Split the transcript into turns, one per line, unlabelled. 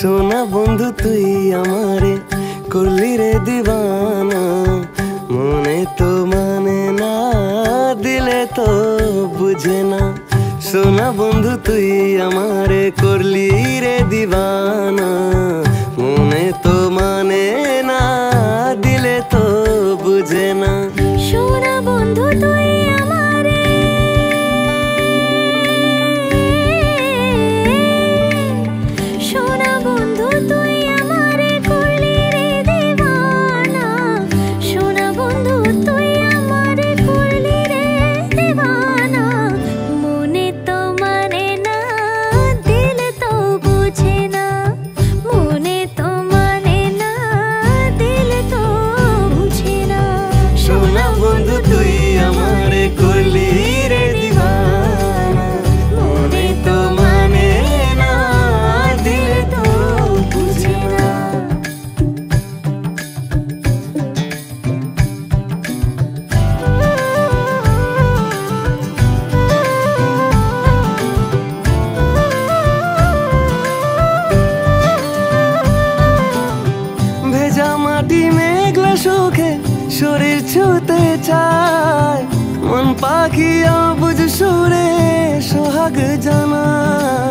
সোনা বন্ধু, তুই আমারে করলি রে দিবানা। মনে তো মানে না, দিলে তো বুঝে না। সোনা বন্ধু, তুই আমারে করলি রে দিবানা। মনে তো মানে না, দিলে তো বুঝে না।
সোনা বন্ধু, তুই
শরীর ছুতে চায়। মন পাখি অবুজ সুরে সোহাগ জানায়।